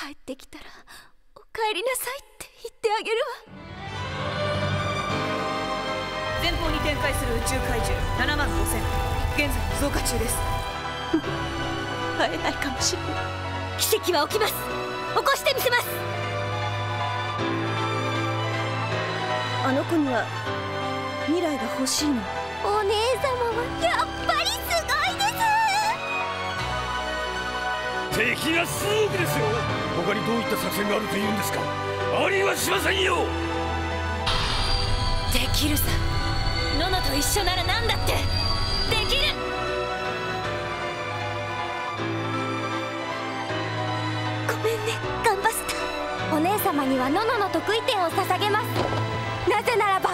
帰ってきたらお帰りなさいって言ってあげるわ。前方に展開する宇宙怪獣7万5000現在増加中です。会えないかもしれない。奇跡は起きます。起こしてみせます。あの子には未来が欲しいの。お姉様はや敵が数億ですよ。他にどういった作戦があるというんですか？ありはしませんよ。できるさ。ノノと一緒なら何だって。できる。ごめんね。ガンバスお姉様にはノノの得意点を捧げます。なぜならば